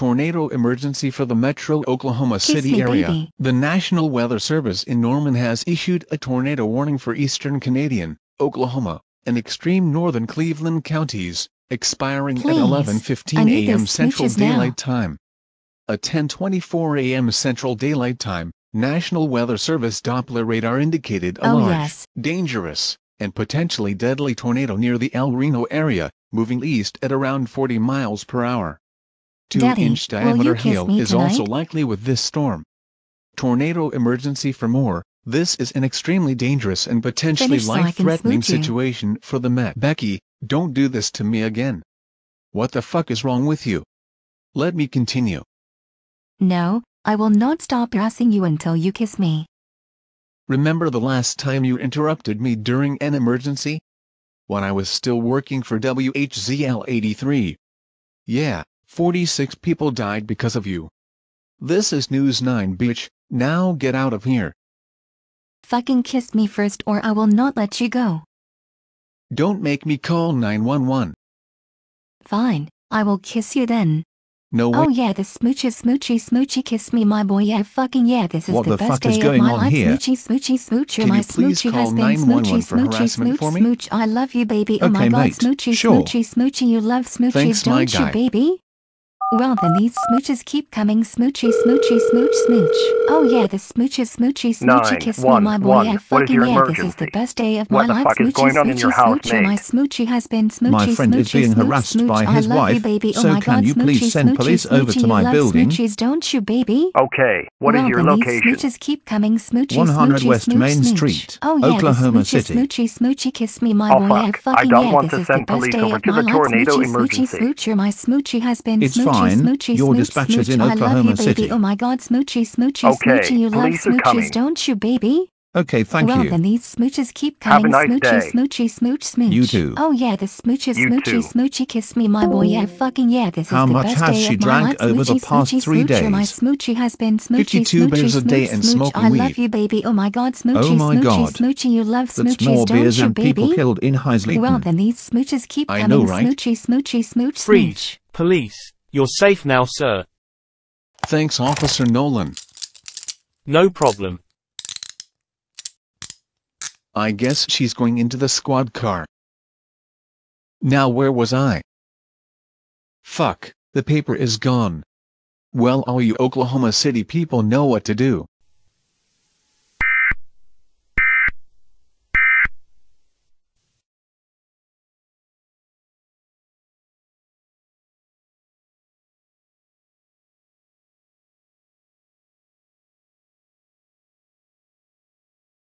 Tornado emergency for the metro Oklahoma Kiss City me, area. baby. The National Weather Service in Norman has issued a tornado warning for eastern Canadian, Oklahoma, and extreme northern Cleveland counties, expiring Please, at I 11:15 need a.m. Central smooches now. Daylight Time. At 10:24 a.m. Central Daylight Time, National Weather Service Doppler radar indicated a Oh, large, yes. dangerous, and potentially deadly tornado near the El Reno area, moving east at around 40 miles per hour. Daddy, 2-inch diameter hail is also likely with this storm. Tornado emergency for more. This is an extremely dangerous and potentially life-threatening situation for the Met. Becky, don't do this to me again. What the fuck is wrong with you? Let me continue. No, I will not stop harassing you until you kiss me. Remember the last time you interrupted me during an emergency? When I was still working for WHZL 83. Yeah, 46 people died because of you. This is News 9 bitch, now get out of here. Fucking kiss me first or I will not let you go. Don't make me call 911. Fine, I will kiss you then. No oh way. Oh yeah, the smoochy smoochy smoochy kiss me my boy yeah fucking yeah this is What the, the best day of my life here? smoochy smoochy smoocher my smoochy has been 911 smoochy smoochy smooch smooch I love you baby oh my Okay, god mate, smoochy sure. smoochy smoochy you love smoochies Thanks, don't you baby? Well then these smooches keep coming smoochy smoochy smooch smooch. Oh yeah the smooches smoochy smoochy Nine, kiss oh, one, me my boy one. yeah What is fucking your yeah this is the best day of What my life fuck is smoochy going on in your smoochy house, my mate? smoochy has been smoochy My friend is smoochy being harassed smooch by I his love you wife, baby oh so my can god you please send smoochy police over smoochy to you my love building? smoochies don't you baby? Okay, what is well, your location? These smooches keep coming smoochy 100 smoochy West Main smooch. Street, oh, yeah, Oklahoma the smoochy, City. Smoochy smoochy kiss me my Oh, boy. I fucking don't yeah this to is the send best police day over of to my the life tornado smoochy smoochy emergency. smoocher my smoochy has been It's smoochy fine. smoochy Your smooch, dispatcher's smooch. in I love you Oklahoma baby City. oh my god smoochy smoochy Okay, smoochy you love police are smooches coming. don't you baby? Okay, thank well, you. then these smooches keep Have a coming nice smoochy, day. smoochy, smooch, smooch. You too. Oh yeah, the smoochy, You smoochy, too. smoochy, kiss me, my boy. Yeah, fucking yeah, this How is the much best has day she of my drank life. over the past smoochy, three smoocher. My days? smoochy has been smoochy, 52 smoochy, beers a day smooch, and smooch. smoking I love you, baby. Oh my god, smoochy, Oh my smoochy, God. smoochy. You love That's smoochies, more don't beers you, and people killed in Heislington. Well, then these smooches keep I coming know, right? smoochy, smoochy, smooch, smooch. Freeze. Police. You're safe now, sir. Thanks Officer Nolan. No problem. I guess she's going into the squad car. Now where was I? Fuck, the paper is gone. Well all you Oklahoma City people know what to do.